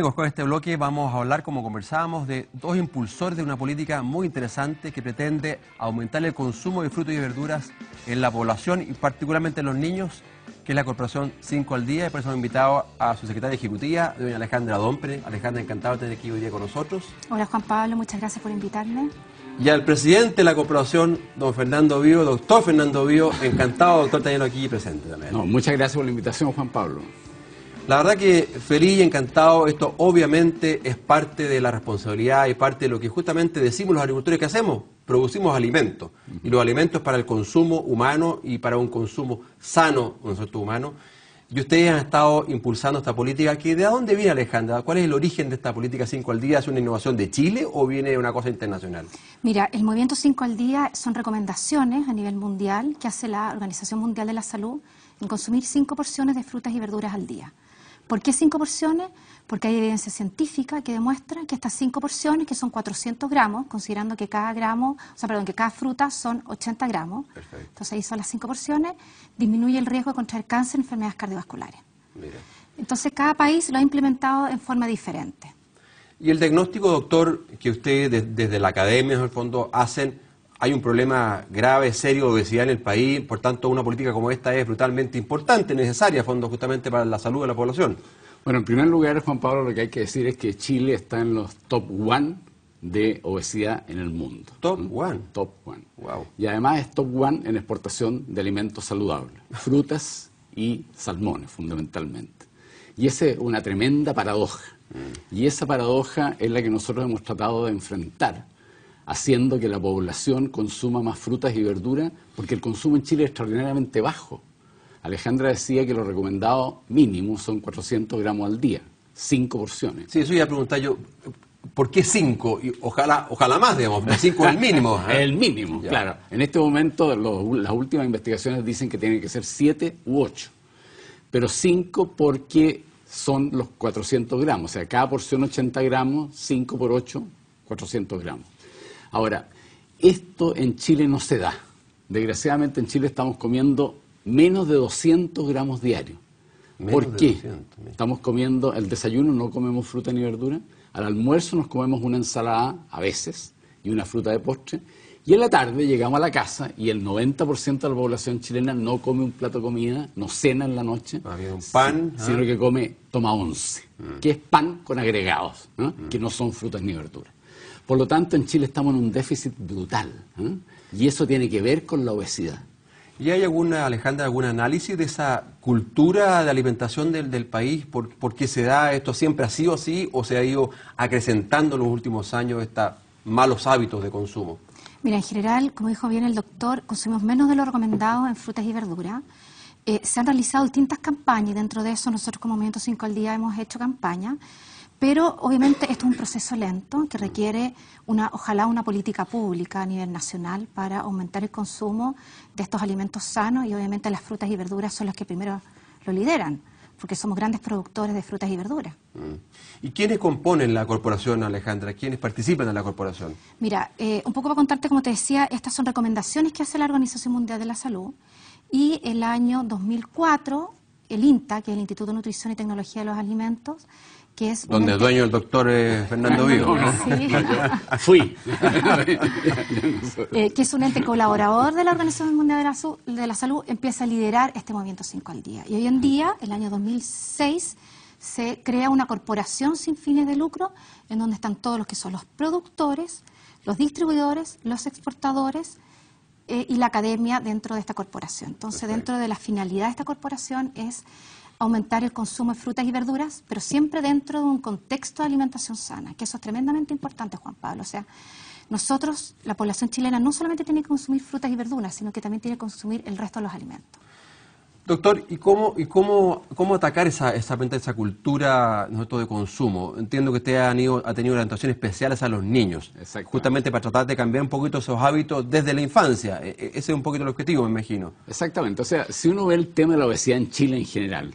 Amigos, con este bloque vamos a hablar, como conversábamos, de dos impulsores de una política muy interesante que pretende aumentar el consumo de frutas y verduras en la población y particularmente en los niños, que es la Corporación 5 al Día. Y por eso hemos invitado a su secretaria ejecutiva, doña Alejandra Dompre. Alejandra, encantado de tener aquí hoy día con nosotros. Hola Juan Pablo, muchas gracias por invitarme. Y al presidente de la corporación, don Fernando Bío, doctor Fernando Bío, encantado, doctor, tenerlo aquí presente también. No, muchas gracias por la invitación, Juan Pablo. La verdad que feliz y encantado, esto obviamente es parte de la responsabilidad y parte de lo que justamente decimos los agricultores que hacemos, producimos alimentos, y los alimentos para el consumo humano y para un consumo sano, nosotros humano. Y ustedes han estado impulsando esta política, que ¿de dónde viene Alejandra? ¿Cuál es el origen de esta política 5 al día? ¿Es una innovación de Chile o viene de una cosa internacional? Mira, el movimiento 5 al día son recomendaciones a nivel mundial que hace la Organización Mundial de la Salud en consumir 5 porciones de frutas y verduras al día. ¿Por qué cinco porciones? Porque hay evidencia científica que demuestra que estas cinco porciones, que son 400 gramos, considerando que cada gramo, o sea, perdón, que cada fruta son 80 gramos, entonces ahí son las cinco porciones, disminuye el riesgo de contraer cáncer y enfermedades cardiovasculares. Entonces cada país lo ha implementado en forma diferente. Y el diagnóstico, doctor, que ustedes desde la academia, en el fondo, hacen, hay un problema grave, serio de obesidad en el país, por tanto una política como esta es brutalmente importante, necesaria, fondo justamente para la salud de la población. Bueno, en primer lugar, Juan Pablo, lo que hay que decir es que Chile está en los top one de obesidad en el mundo. Top one. Top one. Wow. Y además es top one en exportación de alimentos saludables, frutas y salmones fundamentalmente. Y esa es una tremenda paradoja. Mm. Y esa paradoja es la que nosotros hemos tratado de enfrentar haciendo que la población consuma más frutas y verduras, porque el consumo en Chile es extraordinariamente bajo. Alejandra decía que lo recomendado mínimo son 400 gramos al día, cinco porciones. Sí, eso iba a preguntar yo, ¿por qué cinco? ojalá, ojalá más, digamos, cinco es el mínimo. ¿eh? El mínimo, claro. En este momento las últimas investigaciones dicen que tiene que ser siete u ocho, pero cinco porque son los 400 gramos, o sea, cada porción 80 gramos, 5 por 8, 400 gramos. Ahora, esto en Chile no se da. Desgraciadamente en Chile estamos comiendo menos de 200 gramos diarios. ¿Por qué? Estamos comiendo, el desayuno no comemos fruta ni verdura, al almuerzo nos comemos una ensalada a veces y una fruta de postre, y en la tarde llegamos a la casa y el 90% de la población chilena no come un plato de comida, no cena en la noche, un pan, sino que come, toma once, mm. que es pan con agregados, mm. que no son frutas ni verduras. Por lo tanto, en Chile estamos en un déficit brutal ¿eh? y eso tiene que ver con la obesidad. ¿Y hay alguna, Alejandra, algún análisis de esa cultura de alimentación del, país? ¿Por, qué se da esto? ¿Siempre ha sido así o se ha ido acrecentando en los últimos años estos malos hábitos de consumo? Mira, en general, como dijo bien el doctor, consumimos menos de lo recomendado en frutas y verduras. Eh, se han realizado distintas campañas y dentro de eso nosotros como Movimiento 5 al Día hemos hecho campañas pero obviamente esto es un proceso lento que requiere una, ojalá una política pública a nivel nacional para aumentar el consumo de estos alimentos sanos y obviamente las frutas y verduras son las que primero lo lideran, porque somos grandes productores de frutas y verduras. Mm. ¿Y quiénes componen la corporación, Alejandra? ¿Quiénes participan en la corporación? Mira, eh, un poco para contarte, como te decía, estas son recomendaciones que hace la Organización Mundial de la Salud y el año 2004 el INTA, que es el Instituto de Nutrición y Tecnología de los Alimentos, que es donde el dueño el doctor es Fernando Vigo. Fui. Eh, que es un ente colaborador de la Organización Mundial de la, de la, Salud, empieza a liderar este movimiento 5 al día. Y hoy en día, el año 2006, se crea una corporación sin fines de lucro en donde están todos los que son los productores, los distribuidores, los exportadores eh, y la academia dentro de esta corporación. Entonces, dentro de la finalidad de esta corporación es aumentar el consumo de frutas y verduras, pero siempre dentro de un contexto de alimentación sana, que eso es tremendamente importante, Juan Pablo. O sea, nosotros, la población chilena, no solamente tiene que consumir frutas y verduras, sino que también tiene que consumir el resto de los alimentos. Doctor, ¿y cómo, y cómo, cómo atacar esa, esa, esa cultura de consumo? Entiendo que usted ha, ha tenido orientaciones especiales a los niños, justamente para tratar de cambiar un poquito esos hábitos desde la infancia. E, e, ese es un poquito el objetivo, me imagino. Exactamente. O sea, si uno ve el tema de la obesidad en Chile en general,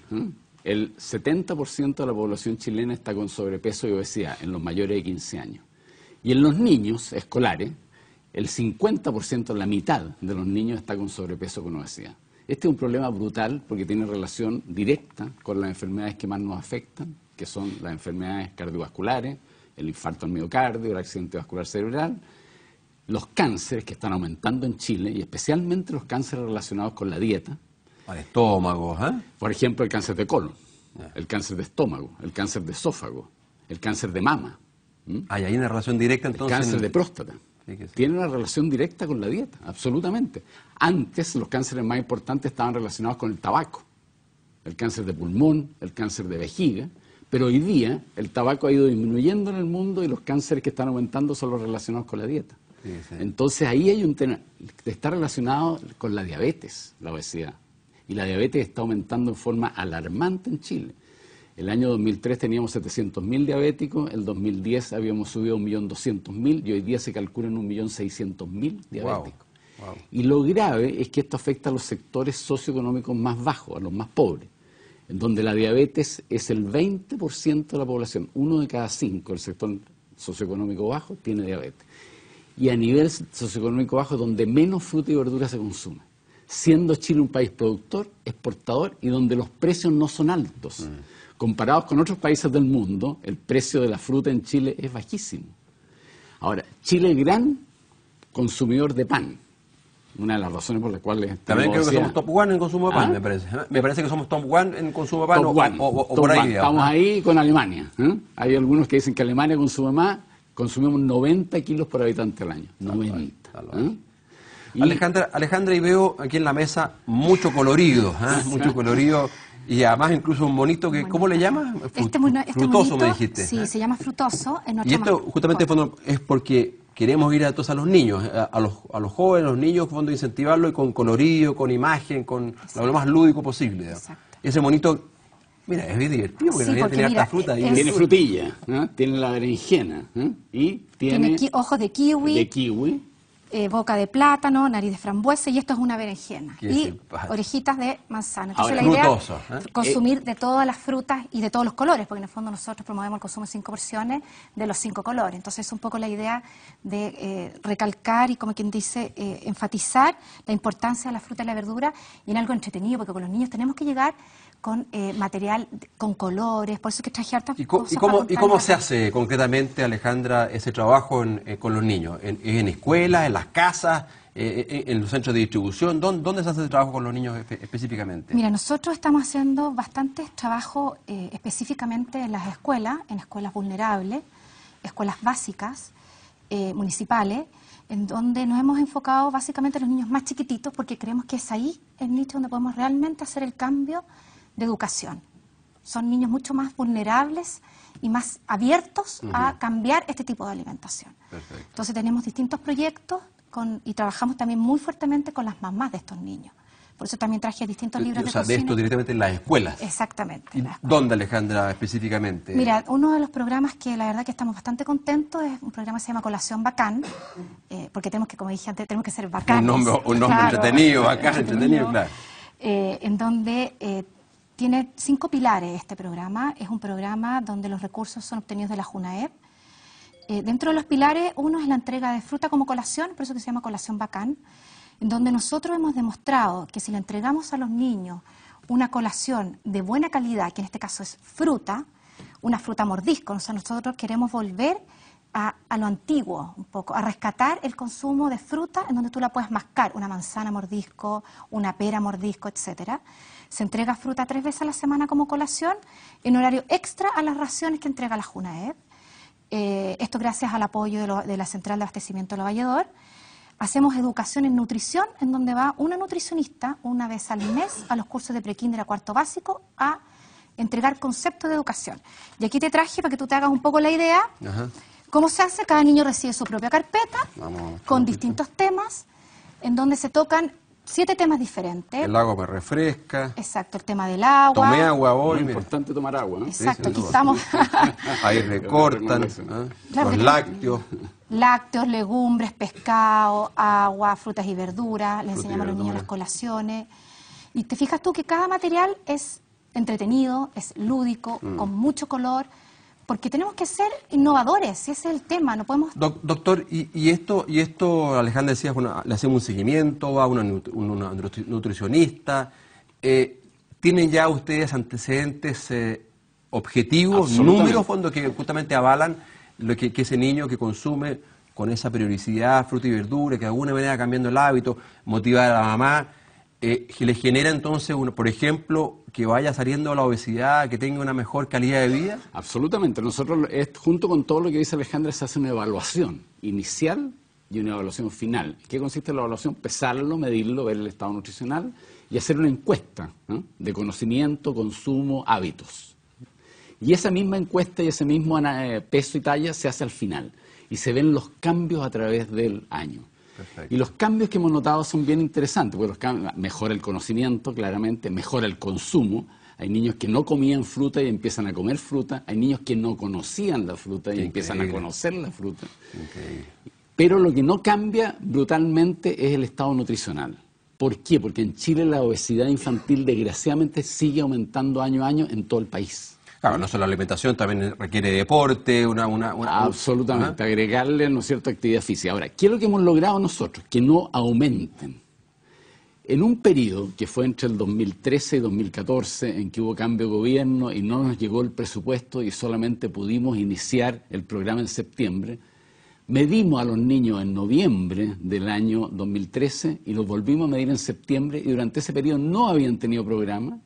el 70% de la población chilena está con sobrepeso y obesidad en los mayores de 15 años. Y en los niños escolares, el 50%, la mitad de los niños está con sobrepeso con obesidad. Este es un problema brutal porque tiene relación directa con las enfermedades que más nos afectan, que son las enfermedades cardiovasculares, el infarto al miocardio, el accidente vascular cerebral, los cánceres que están aumentando en Chile y especialmente los cánceres relacionados con la dieta, Al estómago, ¿eh? por ejemplo, el cáncer de colon, el cáncer de estómago, el cáncer de esófago, el cáncer de mama. Hay ahí una relación directa el entonces. cáncer en- de próstata. Tiene una relación directa con la dieta, absolutamente. Antes los cánceres más importantes estaban relacionados con el tabaco, el cáncer de pulmón, el cáncer de vejiga, pero hoy día el tabaco ha ido disminuyendo en el mundo y los cánceres que están aumentando son los relacionados con la dieta. Sí, sí. Entonces ahí hay un tema, está relacionado con la diabetes, la obesidad. Y la diabetes está aumentando en forma alarmante en Chile. El año 2003 teníamos 700.000 diabéticos, el 2010 habíamos subido a 1.200.000 y hoy día se calculan 1.600.000 diabéticos. Wow. Y lo grave es que esto afecta a los sectores socioeconómicos más bajos, a los más pobres, en donde la diabetes es el 20% de la población. Uno de cada cinco del sector socioeconómico bajo tiene diabetes. Y a nivel socioeconómico bajo, donde menos fruta y verdura se consume. Siendo Chile un país productor, exportador y donde los precios no son altos. Comparados con otros países del mundo, el precio de la fruta en Chile es bajísimo. Ahora, Chile es gran consumidor de pan. Una de las razones por las cuales... También creo que somos top one en consumo de pan, ¿Ah? me parece. ¿eh? Me parece que somos top one en consumo de pan Top o, one, o- o- o top por ahí. one. Estamos ¿eh? ahí con Alemania. ¿eh? Hay algunos que dicen que Alemania consume más, consumimos 90 kilos por habitante al año. 90. tal Alejandra, Alejandra, y veo aquí en la mesa mucho colorido, ¿eh? mucho colorido. Y además incluso un monito que, ¿cómo le llamas? Este, este frutoso monito, me dijiste. Sí, ¿eh? se llama frutoso. Y esto justamente fondo, es porque queremos ir a todos a los niños, a, a los, a los jóvenes, a los niños, en fondo incentivarlo y con colorido, con imagen, con lo más lúdico posible. Exacto. Ese monito, mira, es bien divertido porque Sí, porque tiene mira, harta fruta. Tiene frutilla, ¿eh? tiene la berenjena ¿eh? y tiene, Tiene ki- ojos de kiwi, de kiwi. Eh, boca de plátano, nariz de frambuesa y esto es una berenjena. Qué y simpático. orejitas de manzana. Entonces Ahora, la idea ¿eh? es consumir de todas las frutas y de todos los colores, porque en el fondo nosotros promovemos el consumo de cinco porciones de los cinco colores. Entonces es un poco la idea de eh, recalcar y, como quien dice, eh, enfatizar la importancia de la fruta y la verdura y en algo entretenido, porque con los niños tenemos que llegar con eh, material, con colores, por eso es que traje hartas ¿Y, cosas y cómo, para ¿Y cómo contarles se hace concretamente, Alejandra, ese trabajo en- eh, con los niños? ¿En, en escuelas, en las casas, eh, eh, en los centros de distribución? ¿Dónde, dónde se hace ese trabajo con los niños espe- específicamente? Mira, nosotros estamos haciendo bastantes trabajos eh, específicamente en las escuelas, en escuelas vulnerables, escuelas básicas, eh, municipales, en donde nos hemos enfocado básicamente en los niños más chiquititos porque creemos que es ahí el nicho donde podemos realmente hacer el cambio de educación. Son niños mucho más vulnerables y más abiertos a cambiar este tipo de alimentación. Perfecto. Entonces tenemos distintos proyectos con- y trabajamos también muy fuertemente con las mamás de estos niños. Por eso también traje distintos libros o de sea, de esto directamente en las escuelas. Exactamente. ¿Y en las escuelas. ¿Dónde, Alejandra, específicamente? Mira, uno de los programas que la verdad que estamos bastante contentos es un programa que se llama Colación Bacán, eh, porque tenemos que, como dije antes, tenemos que ser bacanes. Un nombre, un nombre Claro. entretenido, bacán, entretenido, claro. Eh, en donde eh, tiene cinco pilares este programa. Es un programa donde los recursos son obtenidos de la JUNAEP. Eh, dentro de los pilares, uno es la entrega de fruta como colación, por eso que se llama colación bacán, en donde nosotros hemos demostrado que si le entregamos a los niños una colación de buena calidad, que en este caso es fruta, una fruta mordisco, o sea, nosotros queremos volver a, lo antiguo un poco, a rescatar el consumo de fruta en donde tú la puedes mascar, una manzana mordisco, una pera mordisco, etcétera. Se entrega fruta tres veces a la semana como colación, en horario extra a las raciones que entrega la JUNAEP. Eh, esto gracias al apoyo de, la Central de Abastecimiento de Valledor. Hacemos educación en nutrición, en donde va una nutricionista una vez al mes a los cursos de prekinder a cuarto básico a entregar conceptos de educación. Y aquí te traje para que tú te hagas un poco la idea. Ajá. ¿Cómo se hace? Cada niño recibe su propia carpeta Vamos, con distintos temas, en donde se tocan siete temas diferentes. El agua me refresca. Exacto, el tema del agua. Tomé agua hoy. mira. importante tomar agua. ¿no? Exacto, aquí estamos. Ahí recortan. Claro, Los lácteos. lácteos, legumbres, pescado, agua, frutas y verduras, le enseñamos a los niños las colaciones. Y te fijas tú que cada material es entretenido, es lúdico, Mm. con mucho color, porque tenemos que ser innovadores, si ese es el tema, no podemos... Doc- doctor, y, y esto, y esto, Alejandra decía, bueno, le hacemos un seguimiento, va una, nut- una nutri- nutricionista. eh, ¿Tienen ya ustedes antecedentes eh, objetivos, números, fondos que justamente avalan lo que, que ese niño que consume con esa periodicidad fruta y verdura, que de alguna manera cambiando el hábito, motiva a la mamá, eh, le genera entonces, por ejemplo, que vaya saliendo la obesidad, que tenga una mejor calidad de vida. Absolutamente. Nosotros, junto con todo lo que dice Alejandra, se hace una evaluación inicial y una evaluación final. ¿Qué consiste la evaluación? Pesarlo, medirlo, ver el estado nutricional y hacer una encuesta de conocimiento, consumo, hábitos. Y esa misma encuesta y ese mismo eh, peso y talla se hace al final. Y se ven los cambios a través del año. Perfecto. Y los cambios que hemos notado son bien interesantes, porque los cambios- mejora el conocimiento, claramente, mejora el consumo. Hay niños que no comían fruta y empiezan a comer fruta. Hay niños que no conocían la fruta y Qué empiezan a conocer la fruta. Increíble. Pero lo que no cambia brutalmente es el estado nutricional. ¿Por qué? Porque en Chile la obesidad infantil desgraciadamente sigue aumentando año a año en todo el país. Claro, no solo la alimentación, también requiere deporte, una... una, una- Absolutamente, Ajá. agregarle, ¿no es cierto?, actividad física. Ahora, ¿qué es lo que hemos logrado nosotros? Que no aumenten. En un periodo que fue entre el 2013 y 2014, en que hubo cambio de gobierno y no nos llegó el presupuesto y solamente pudimos iniciar el programa en septiembre, medimos a los niños en noviembre del año 2013 y los volvimos a medir en septiembre y durante ese periodo no habían tenido programa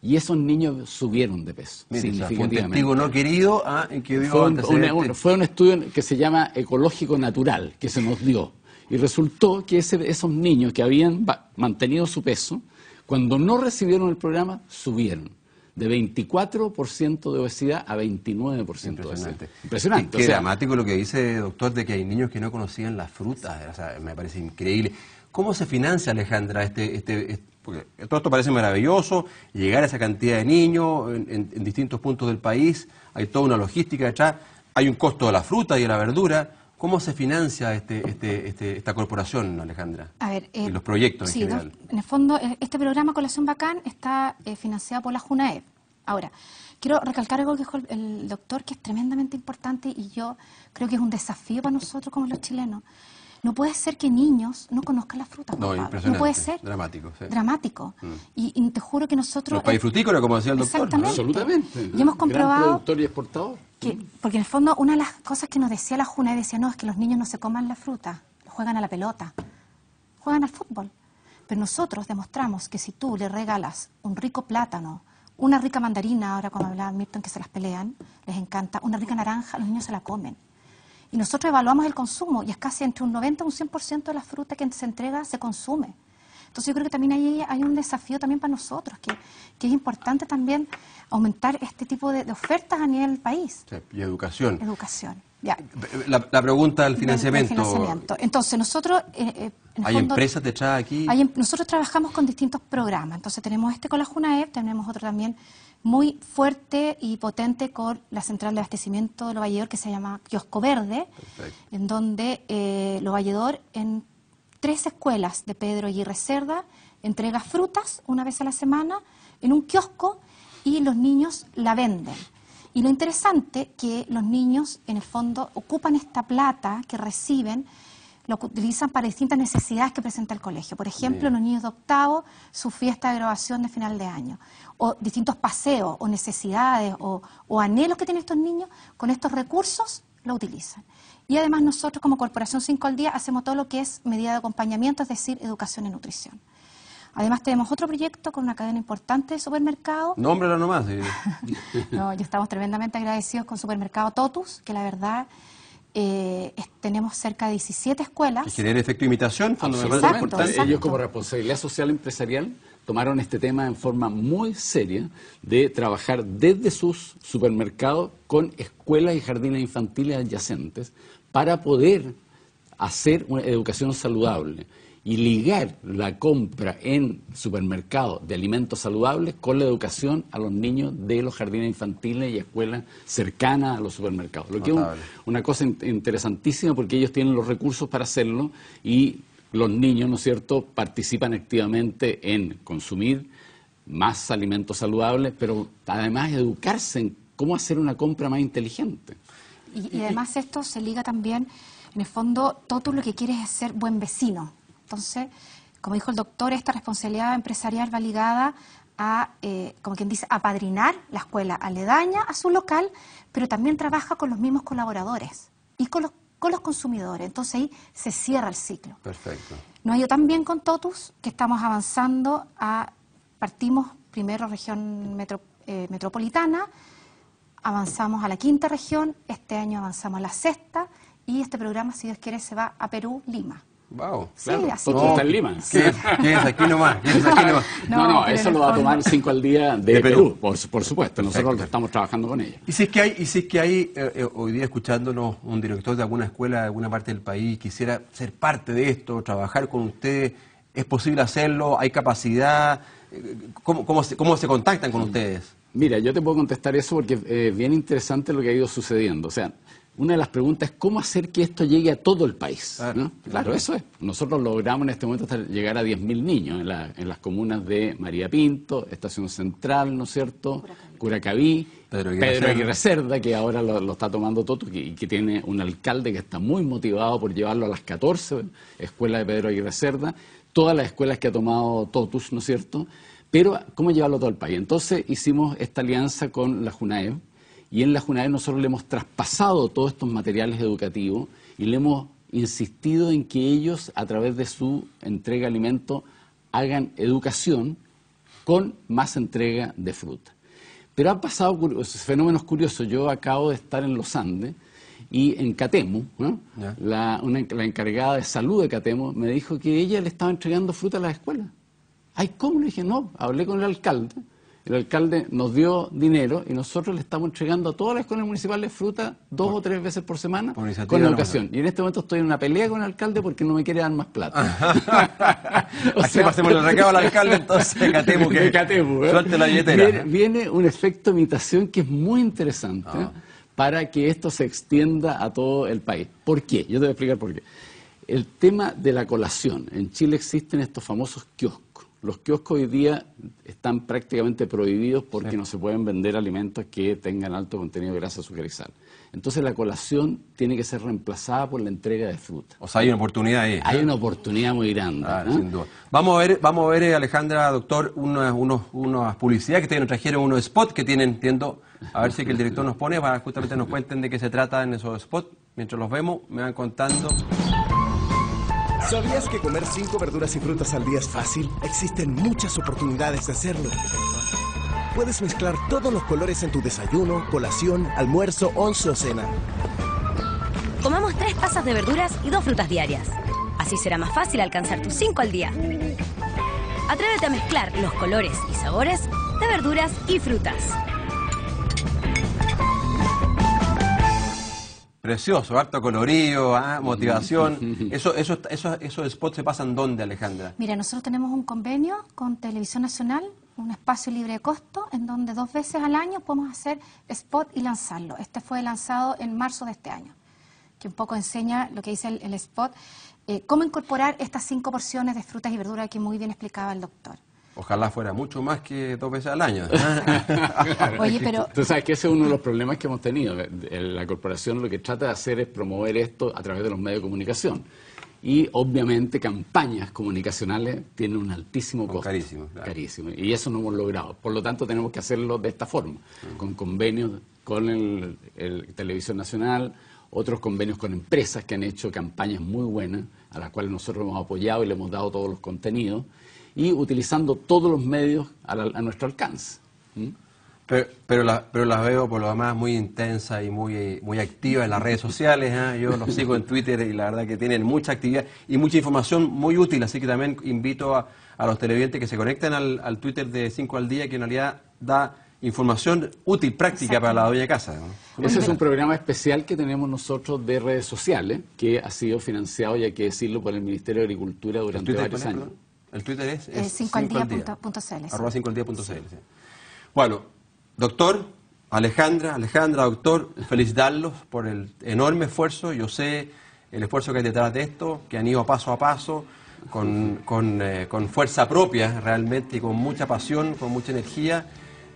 y esos niños subieron de peso o sea, fue un significativamente. testigo no querido ah, que Fue un, fue un estudio que se llama ecológico natural, que se nos dio. Y resultó que ese- esos niños que habían mantenido su peso, cuando no recibieron el programa, subieron. De 24% de obesidad a 29% de obesidad. Impresionante. Impresionante. Qué o sea, dramático lo que dice, doctor, de que hay niños que no conocían las frutas. O sea, me parece increíble. ¿Cómo se financia, Alejandra, este, este, este- porque todo esto parece maravilloso, llegar a esa cantidad de niños en, en- en distintos puntos del país, hay toda una logística detrás, hay un costo de la fruta y de la verdura. ¿Cómo se financia este, este, este- esta corporación, Alejandra? A ver, eh, y los proyectos sí, en ¿no? general. en el fondo, eh, este programa Colación Bacán está eh, financiado por la JUNAEP. Ahora, quiero recalcar algo que dijo el doctor que es tremendamente importante y yo creo que es un desafío para nosotros como los chilenos. No puede ser que niños no conozcan las frutas. No, impresionante, No puede ser. dramático, sí. Mm. Dramático. Y, y te juro que nosotros... Los país frutícolas, como decía el doctor. Exactamente. absolutamente. Y hemos Gran comprobado productor y exportador. que, porque en el fondo una de las cosas que nos decía la Juna decía, no, es que los niños no se coman la fruta, juegan a la pelota, juegan al fútbol. Pero nosotros demostramos que si tú le regalas un rico plátano, una rica mandarina, ahora como hablaba Milton que se las pelean, les encanta, una rica naranja, los niños se la comen. Y nosotros evaluamos el consumo y es casi entre un 90 y un 100% de la fruta que se entrega se consume. Entonces yo creo que también ahí hay un desafío también para nosotros, que, que es importante también aumentar este tipo de, de ofertas a nivel país. Sí, y educación. Educación. Ya. La, la pregunta del Del- del financiamiento. financiamiento. Entonces, nosotros. eh, eh, en ¿Hay fondo, empresas detrás aquí? hay em- nosotros trabajamos con distintos programas. Entonces, tenemos este con la JUNAEP, tenemos otro también muy fuerte y potente con la central de abastecimiento de Lo Valledor que se llama Kiosco Verde, Perfecto. en donde eh, Lo Valledor en tres escuelas de Pedro Aguirre Cerda entrega frutas una vez a la semana en un kiosco y los niños la venden. Y lo interesante que los niños en el fondo ocupan esta plata que reciben lo que utilizan para distintas necesidades que presenta el colegio. Por ejemplo, los niños de octavo, su fiesta de graduación de final de año, o distintos paseos, o necesidades, o, o anhelos que tienen estos niños, con estos recursos lo utilizan. Y además nosotros como Corporación 5 al Día hacemos todo lo que es medida de acompañamiento, es decir, educación y nutrición. Además tenemos otro proyecto con una cadena importante de supermercados Nómbralo nomás. sí. no, y estamos tremendamente agradecidos con Supermercado Totus, que la verdad eh, es- tenemos cerca de 17 escuelas. Que genere efecto de imitación, Exacto, exacto. Ellos como responsabilidad social empresarial tomaron este tema en forma muy seria de trabajar desde sus supermercados con escuelas y jardines infantiles adyacentes para poder hacer una educación saludable y ligar la compra en supermercados de alimentos saludables con la educación a los niños de los jardines infantiles y escuelas cercanas a los supermercados. Lo que es un- una cosa in- interesantísima porque ellos tienen los recursos para hacerlo y los niños, ¿no es cierto?, participan activamente en consumir más alimentos saludables, pero además educarse en cómo hacer una compra más inteligente. Y, y además esto se liga también, en el fondo, Totus lo que quiere es ser buen vecino. Entonces, como dijo el doctor, esta responsabilidad empresarial va ligada a, eh, como quien dice, apadrinar la escuela aledaña a su local, pero también trabaja con los mismos colaboradores y con los, con los consumidores. Entonces ahí se cierra el ciclo. Perfecto. Nos ha ido tan bien con Totus que estamos avanzando a, partimos primero región metro- eh, metropolitana, avanzamos a la quinta región, este año avanzamos a la sexta y este programa, si Dios quiere, se va a Perú, Lima. Wow. Sí, Claro, así todo que- está en Lima. ¿Qué es, qué es aquí nomás? ¿Qué es aquí nomás? No, No, no, eso lo va a tomar cinco al día de, De Perú. Perú, por, su- por supuesto. Nosotros Perfecto. estamos trabajando con ella. Y si es que hay, y si es que hay eh, eh, hoy día escuchándonos un director de alguna escuela de alguna parte del país, quisiera ser parte de esto, trabajar con ustedes, ¿es posible hacerlo? ¿Hay capacidad? Eh, ¿Cómo, cómo, se, cómo se contactan con ustedes? Mira, yo te puedo contestar eso porque es eh, bien interesante lo que ha ido sucediendo. O sea, una de las preguntas es cómo hacer que esto llegue a todo el país. Claro, ¿no? Claro, eso es. Nosotros logramos en este momento hasta llegar a 10.000 niños en, la- en las comunas de María Pinto, Estación Central, ¿no es cierto? Curacaví, Pedro Aguirre Pedro Cerda. Aguirre Cerda, que ahora lo, lo está tomando Toto y que tiene un alcalde que está muy motivado por llevarlo a las 14 escuelas de Pedro Aguirre Cerda, todas las escuelas que ha tomado Totus, ¿no es cierto? Pero, ¿cómo llevarlo a todo el país? Entonces hicimos esta alianza con la JUNAEV y en la JUNAEV nosotros le hemos traspasado todos estos materiales educativos y le hemos insistido en que ellos, a través de su entrega de alimento, hagan educación con más entrega de fruta. Pero han pasado fenómenos curiosos. Yo acabo de estar en los Andes y en Catemo, ¿no? Ya. la, una- la encargada de salud de Catemo me dijo que ella le estaba entregando fruta a las escuelas. Ay, ¿cómo? Le dije, no, hablé con el alcalde. El alcalde nos dio dinero y nosotros le estamos entregando a todas las escuelas municipales fruta dos o tres veces por semana por con educación. Y en este momento estoy en una pelea con el alcalde porque no me quiere dar más plata. O Así sea, pasemos el recado al alcalde, entonces, Catemu, que Catemu, ¿eh? suelte la billetera. Viene, viene un efecto de imitación que es muy interesante Ah. para que esto se extienda a todo el país. ¿Por qué? Yo te voy a explicar por qué. El tema de la colación. En Chile existen estos famosos kioscos. Los kioscos hoy día están prácticamente prohibidos porque no se pueden vender alimentos que tengan alto contenido de grasa, sal. Entonces la colación tiene que ser reemplazada por la entrega de fruta. O sea, hay una oportunidad ahí. Hay una oportunidad muy grande. Ah, ¿no? sin duda. Vamos a ver, vamos a ver, eh, Alejandra, doctor, unas unos, publicidades que tienen, trajeron unos spots que tienen, entiendo, a ver si que el director nos pone para justamente nos cuenten de qué se trata en esos spots. Mientras los vemos, me van contando. ¿Sabías que comer cinco verduras y frutas al día es fácil? Existen muchas oportunidades de hacerlo. Puedes mezclar todos los colores en tu desayuno, colación, almuerzo, once o cena. Comamos tres tazas de verduras y dos frutas diarias. Así será más fácil alcanzar tus cinco al día. Atrévete a mezclar los colores y sabores de verduras y frutas. Precioso, harto colorido, ah, motivación. Eso, eso, eso, esos spots se pasan dónde, Alejandra? Mira, nosotros tenemos un convenio con Televisión Nacional, un espacio libre de costo, en donde dos veces al año podemos hacer spot y lanzarlo. Este fue lanzado en marzo de este año, que un poco enseña lo que dice el, el spot, eh, cómo incorporar estas cinco porciones de frutas y verduras que muy bien explicaba el doctor. Ojalá fuera mucho más que dos veces al año. Oye, pero Tú sabes que ese es uno de los problemas que hemos tenido. La corporación lo que trata de hacer es promover esto a través de los medios de comunicación. Y obviamente campañas comunicacionales tienen un altísimo costo. carísimos, claro. Carísimo. Y eso no hemos logrado. Por lo tanto, tenemos que hacerlo de esta forma, con convenios con el, el Televisión Nacional, otros convenios con empresas que han hecho campañas muy buenas, a las cuales nosotros hemos apoyado y le hemos dado todos los contenidos, y utilizando todos los medios a, la- a nuestro alcance. ¿Mm? Pero, pero, la- pero las veo por lo demás muy intensas y muy, muy activas en las redes sociales. ¿ah? Yo los sigo en Twitter y la verdad que tienen mucha actividad y mucha información muy útil. Así que también invito a, a los televidentes que se conecten al, al Twitter de 5 al día, que en realidad da información útil, práctica para la de casa. ¿no? Ese es un programa especial que tenemos nosotros de redes sociales, que ha sido financiado, y hay que decirlo, por el Ministerio de Agricultura ¿El durante varios años. El Twitter es, Eh, es cinco al cinco día al día. punto- punto CL, sí. Arroba cinco al día punto CL, sí. Bueno, doctor, Alejandra, Alejandra, doctor, felicitarlos por el enorme esfuerzo. Yo sé el esfuerzo que hay detrás de esto, que han ido paso a paso, con, con, eh, con fuerza propia realmente y con mucha pasión, con mucha energía.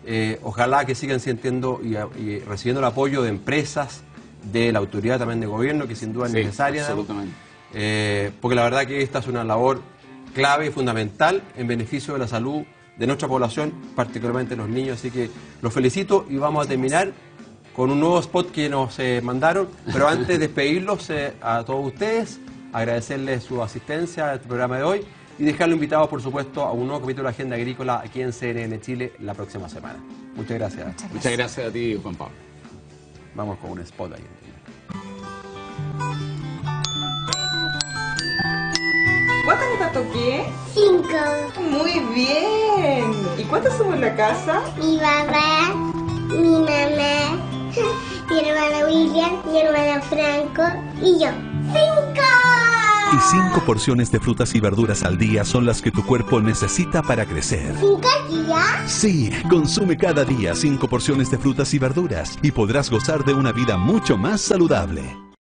Eh, ojalá que sigan sintiendo y, y recibiendo el apoyo de empresas, de la autoridad también de gobierno, que sin duda es Sí, necesaria. absolutamente. Eh, porque la verdad que esta es una labor clave y fundamental en beneficio de la salud de nuestra población, particularmente los niños. Así que los felicito y vamos a terminar con un nuevo spot que nos eh, mandaron. Pero antes de despedirlos eh, a todos ustedes, agradecerles su asistencia a este programa de hoy y dejarlo invitado, por supuesto, a un nuevo capítulo de Agenda Agrícola aquí en CNN Chile la próxima semana. Muchas gracias. Muchas gracias a ti, Juan Pablo. Vamos con un spot ahí. Toqué? Cinco. Muy bien. ¿Y cuántos somos en la casa? Mi papá, mi mamá, mi hermano William, mi hermano Franco y yo. ¡Cinco! Y cinco porciones de frutas y verduras al día son las que tu cuerpo necesita para crecer. ¿Cinco días? Sí, consume cada día cinco porciones de frutas y verduras y podrás gozar de una vida mucho más saludable.